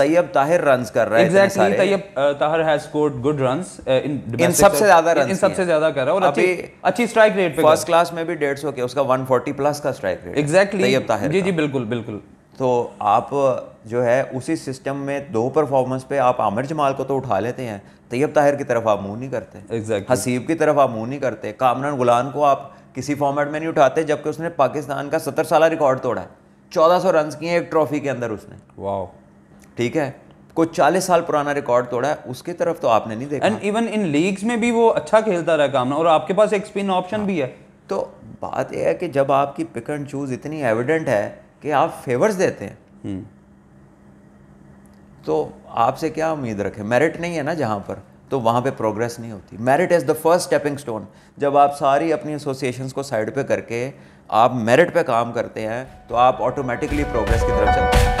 Tayyab Tahir runs कर रहा है exactly Tayyab Tahir has scored good runs in in सबसे ज़्यादा इन सबसे ज़्यादा कर रहा है और अच्छी अच्छी स्ट्राइक रेट पे फ़र्स्ट क्लास में भी डेढ़ सौ के उसका 140 प्लस का strike rate exactly Tayyab Tahir जी जी बिल्कुल बिल्कुल। तो आप जो है उसी सिस्टम में दो परफॉर्मेंस पे आप आमिर जमाल को तो उठा लेते हैं। तैयब ताहिर की तरफ़ आप मुँह नहीं करते। एग्जैक्टली हसीब की तरफ़ आप मुँह नहीं करते। कामरान गुलान को आप किसी फॉर्मेट में नहीं उठाते जबकि उसने पाकिस्तान का सत्तर साल रिकॉर्ड तोड़ा है। चौदह सौ रन किए एक ट्रॉफी के अंदर उसने। वाओ ठीक है? कोई चालीस साल पुराना रिकॉर्ड तोड़ा है उसकी तरफ़ तो आपने नहीं देखा। एंड इवन इन लीग्स में भी वो अच्छा खेलता रहा कामना और आपके पास एक स्पिन ऑप्शन हाँ। भी है। तो बात यह है कि जब आपकी पिक एंड चूज़ इतनी एविडेंट है कि आप फेवर्स देते हैं हम्म, तो आपसे क्या उम्मीद रखें? मेरिट नहीं है ना जहाँ पर तो वहाँ पे प्रोग्रेस नहीं होती। Merit is the first stepping stone जब आप सारी अपनी एसोसिएशंस को साइड पे करके आप मेरिट पे काम करते हैं तो आप ऑटोमेटिकली प्रोग्रेस की तरफ़ चलते हैं।